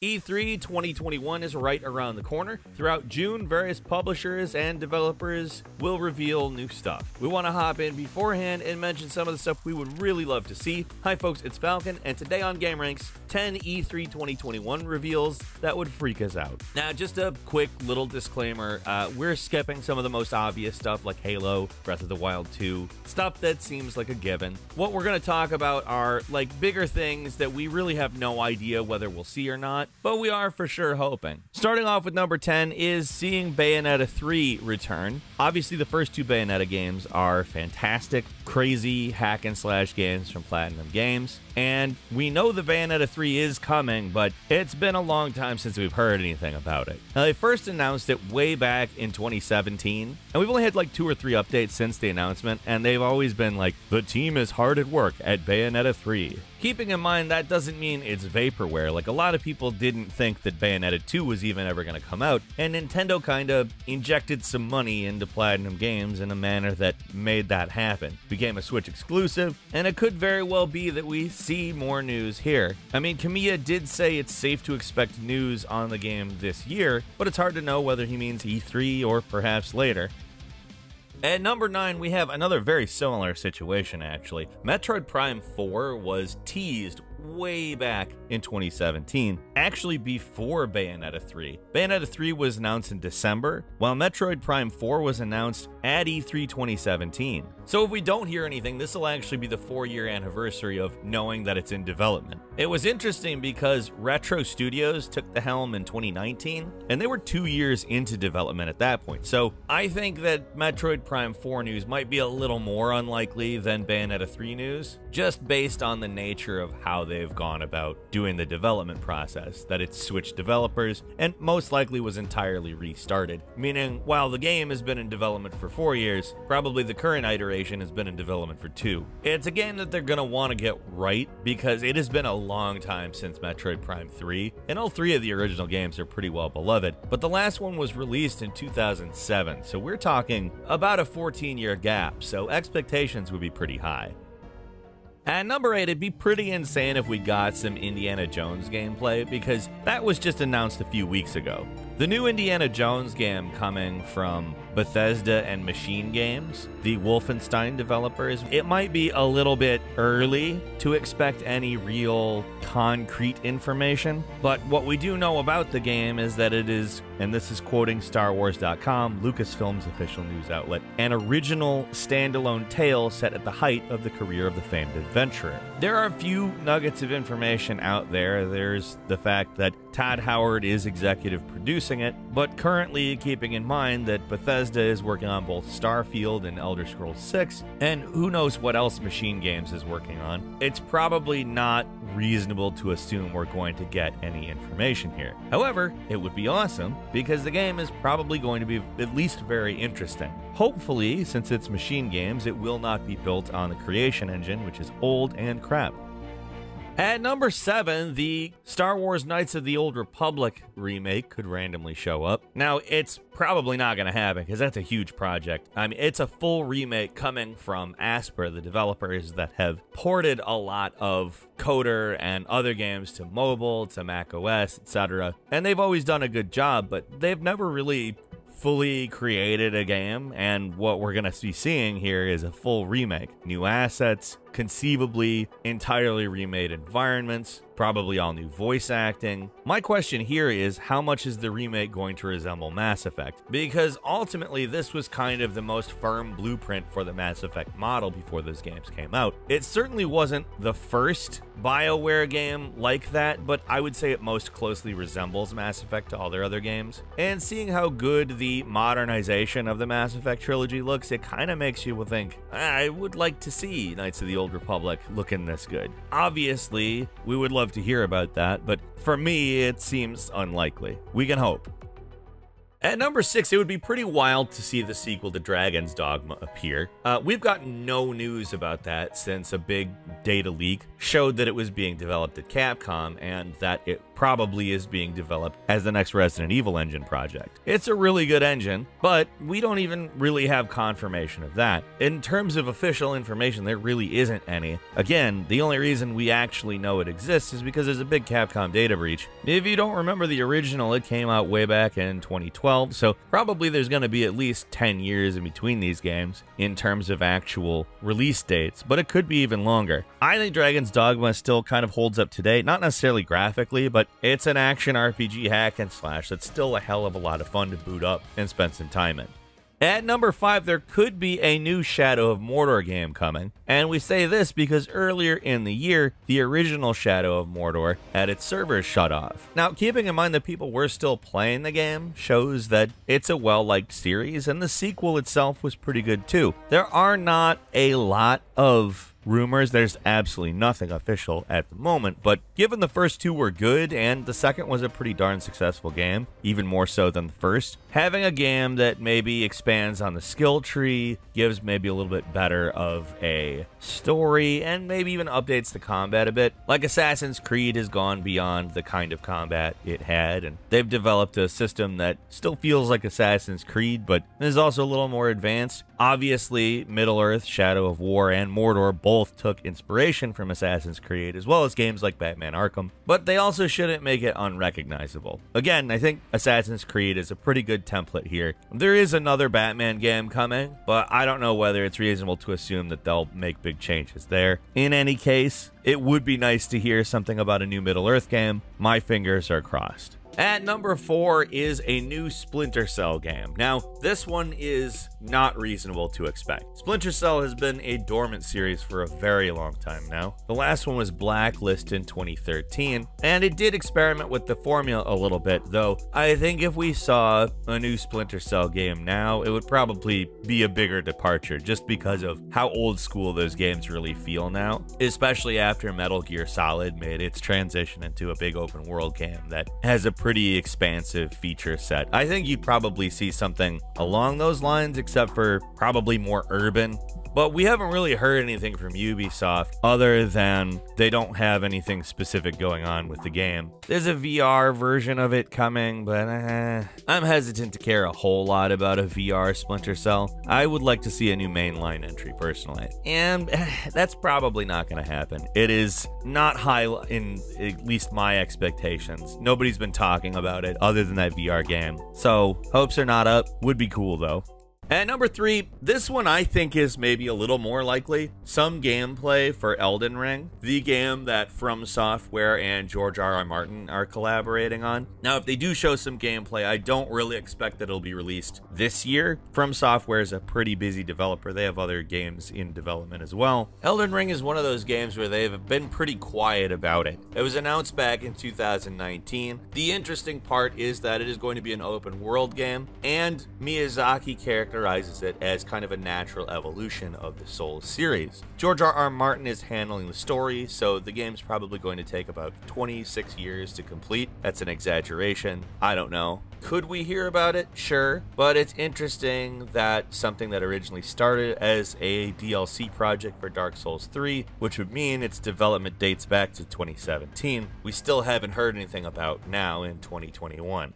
E3 2021 is right around the corner. Throughout June, various publishers and developers will reveal new stuff. We want to hop in beforehand and mention some of the stuff we would really love to see. Hi folks, it's Falcon, and today on gameranx, 10 E3 2021 reveals that would freak us out. Now, just a quick little disclaimer, uh, we're skipping some of the most obvious stuff like Halo, Breath of the Wild 2, stuff that seems like a given. What we're going to talk about are like bigger things that we really have no idea whether we'll see or not but we are for sure hoping. Starting off with number 10 is seeing Bayonetta 3 return. Obviously, the first two Bayonetta games are fantastic, crazy hack and slash games from Platinum Games. And we know the Bayonetta 3 is coming, but it's been a long time since we've heard anything about it. Now, they first announced it way back in 2017, and we've only had like two or three updates since the announcement, and they've always been like, the team is hard at work at Bayonetta 3. Keeping in mind that doesn't mean it's vaporware, like a lot of people didn't think that Bayonetta 2 was even ever going to come out, and Nintendo kinda injected some money into Platinum Games in a manner that made that happen. Became a Switch exclusive, and it could very well be that we see more news here. I mean, Kamiya did say it's safe to expect news on the game this year, but it's hard to know whether he means E3 or perhaps later. At number 9, we have another very similar situation, actually. Metroid Prime 4 was teased way back in 2017, actually before Bayonetta 3. Bayonetta 3 was announced in December, while Metroid Prime 4 was announced at E3 2017. So if we don't hear anything, this will actually be the four year anniversary of knowing that it's in development. It was interesting because Retro Studios took the helm in 2019, and they were two years into development at that point. So I think that Metroid Prime 4 news might be a little more unlikely than Bayonetta 3 news, just based on the nature of how they've gone about doing the development process, that it's switched developers, and most likely was entirely restarted. Meaning, while the game has been in development for four years, probably the current iteration has been in development for two. It's a game that they're gonna want to get right because it has been a long time since Metroid Prime 3, and all three of the original games are pretty well beloved, but the last one was released in 2007, so we're talking about a 14 year gap, so expectations would be pretty high. At number 8, it'd be pretty insane if we got some Indiana Jones gameplay because that was just announced a few weeks ago. The new Indiana Jones game coming from Bethesda and Machine Games, the Wolfenstein developers, it might be a little bit early to expect any real concrete information, but what we do know about the game is that it is, and this is quoting StarWars.com, Lucasfilm's official news outlet, an original standalone tale set at the height of the career of the famed adventurer. There are a few nuggets of information out there. There's the fact that Todd Howard is executive producing it, but currently keeping in mind that Bethesda is working on both Starfield and Elder Scrolls 6, and who knows what else Machine Games is working on. It's probably not reasonable to assume we're going to get any information here. However, it would be awesome because the game is probably going to be at least very interesting. Hopefully, since it's Machine Games, it will not be built on the Creation Engine, which is old and crap. At number seven, the Star Wars Knights of the Old Republic remake could randomly show up. Now, it's probably not going to happen because that's a huge project. I mean, it's a full remake coming from Aspyr, the developers that have ported a lot of KOTOR and other games to mobile, to Mac OS, etc. And they've always done a good job, but they've never really fully created a game, and what we're going to be seeing here is a full remake. New assets, conceivably entirely remade environments, probably all new voice acting. My question here is how much is the remake going to resemble Mass Effect? Because ultimately, this was kind of the most firm blueprint for the Mass Effect model before those games came out. It certainly wasn't the first BioWare game like that, but I would say it most closely resembles Mass Effect to all their other games. And seeing how good the modernization of the Mass Effect trilogy looks, it kind of makes you think, ah, I would like to see Knights of the Old Republic looking this good. Obviously, we would love to hear about that, but for me, it seems unlikely. We can hope. At number six, it would be pretty wild to see the sequel to Dragon's Dogma appear. Uh, we've got no news about that since a big data leak showed that it was being developed at Capcom and that it probably is being developed as the next Resident Evil engine project. It's a really good engine, but we don't even really have confirmation of that. In terms of official information, there really isn't any. Again, the only reason we actually know it exists is because there's a big Capcom data breach. If you don't remember the original, it came out way back in 2012, so probably there's going to be at least 10 years in between these games in terms of actual release dates, but it could be even longer. I think Dragon's Dogma still kind of holds up today, not necessarily graphically, but it's an action RPG hack and slash that's still a hell of a lot of fun to boot up and spend some time in. At number 5, there could be a new Shadow of Mordor game coming, and we say this because earlier in the year, the original Shadow of Mordor had its servers shut off. Now, keeping in mind that people were still playing the game shows that it's a well-liked series, and the sequel itself was pretty good too. There are not a lot of rumors. There's absolutely nothing official at the moment, but given the first two were good and the second was a pretty darn successful game, even more so than the first, having a game that maybe expands on the skill tree, gives maybe a little bit better of a story, and maybe even updates the combat a bit. Like Assassin's Creed has gone beyond the kind of combat it had, and they've developed a system that still feels like Assassin's Creed, but is also a little more advanced. Obviously, Middle Earth, Shadow of War, and Mordor both took inspiration from Assassin's Creed, as well as games like Batman Arkham, but they also shouldn't make it unrecognizable. Again, I think Assassin's Creed is a pretty good template here. There is another Batman game coming, but I don't know whether it's reasonable to assume that they'll make big changes there. In any case, it would be nice to hear something about a new Middle Earth game. My fingers are crossed. At number four is a new Splinter Cell game. Now, this one is not reasonable to expect. Splinter Cell has been a dormant series for a very long time now. The last one was Blacklist in 2013, and it did experiment with the formula a little bit, though I think if we saw a new Splinter Cell game now, it would probably be a bigger departure just because of how old school those games really feel now, especially after Metal Gear Solid made its transition into a big open world game that has a pretty expansive feature set. I think you'd probably see something along those lines, except for probably more urban but we haven't really heard anything from Ubisoft other than they don't have anything specific going on with the game. There's a VR version of it coming, but uh, I'm hesitant to care a whole lot about a VR Splinter Cell. I would like to see a new mainline entry personally, and uh, that's probably not going to happen. It is not high in at least my expectations. Nobody's been talking about it other than that VR game, so hopes are not up. Would be cool though. At number three, this one I think is maybe a little more likely. Some gameplay for Elden Ring, the game that From Software and George R. R. Martin are collaborating on. Now, if they do show some gameplay, I don't really expect that it'll be released this year. From Software is a pretty busy developer. They have other games in development as well. Elden Ring is one of those games where they've been pretty quiet about it. It was announced back in 2019. The interesting part is that it is going to be an open world game, and Miyazaki character characterizes it as kind of a natural evolution of the Souls series. George R. R. Martin is handling the story, so the game's probably going to take about 26 years to complete. That's an exaggeration. I don't know. Could we hear about it? Sure. But it's interesting that something that originally started as a DLC project for Dark Souls 3, which would mean its development dates back to 2017, we still haven't heard anything about now in 2021.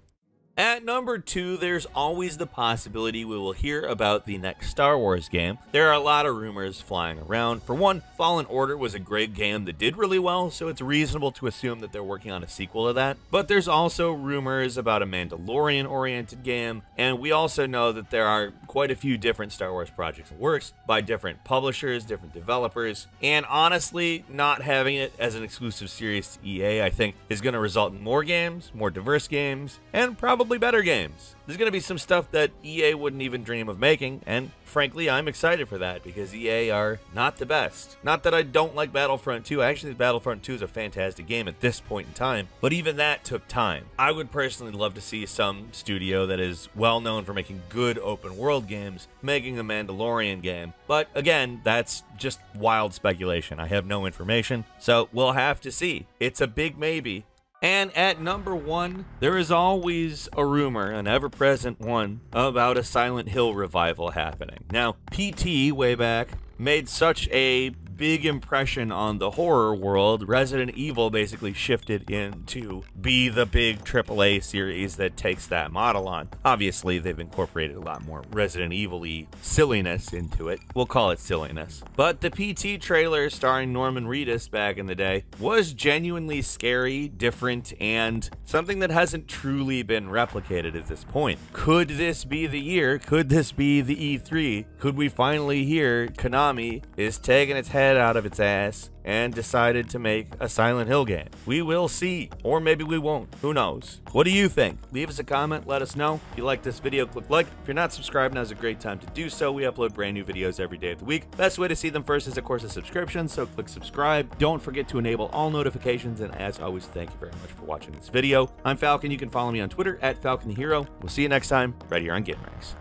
At number two, there's always the possibility we will hear about the next Star Wars game. There are a lot of rumors flying around. For one, Fallen Order was a great game that did really well, so it's reasonable to assume that they're working on a sequel to that. But there's also rumors about a Mandalorian oriented game, and we also know that there are quite a few different Star Wars projects in works by different publishers, different developers, and honestly, not having it as an exclusive series to EA, I think, is going to result in more games, more diverse games, and probably probably better games. There's going to be some stuff that EA wouldn't even dream of making, and frankly, I'm excited for that because EA are not the best. Not that I don't like Battlefront 2. I actually think Battlefront 2 is a fantastic game at this point in time, but even that took time. I would personally love to see some studio that is well known for making good open world games making a Mandalorian game. But again, that's just wild speculation. I have no information, so we'll have to see. It's a big maybe, And at number one, there is always a rumor, an ever present one, about a Silent Hill revival happening. Now, PT, way back, made such a big impression on the horror world, Resident Evil basically shifted into be the big AAA series that takes that model on. Obviously, they've incorporated a lot more Resident Evil silliness into it. We'll call it silliness. But the PT trailer starring Norman Reedus back in the day was genuinely scary, different, and something that hasn't truly been replicated at this point. Could this be the year? Could this be the E3? Could we finally hear Konami is taking its head out of its ass and decided to make a Silent Hill game. We will see, or maybe we won't. Who knows? What do you think? Leave us a comment, let us know. If you like this video, click like. If you're not subscribed, now's a great time to do so. We upload brand new videos every day of the week. Best way to see them first is, of course, a subscription, so click subscribe. Don't forget to enable all notifications, and as always, thank you very much for watching this video. I'm Falcon. You can follow me on Twitter at Falcon Hero. We'll see you next time, right here on gameranx.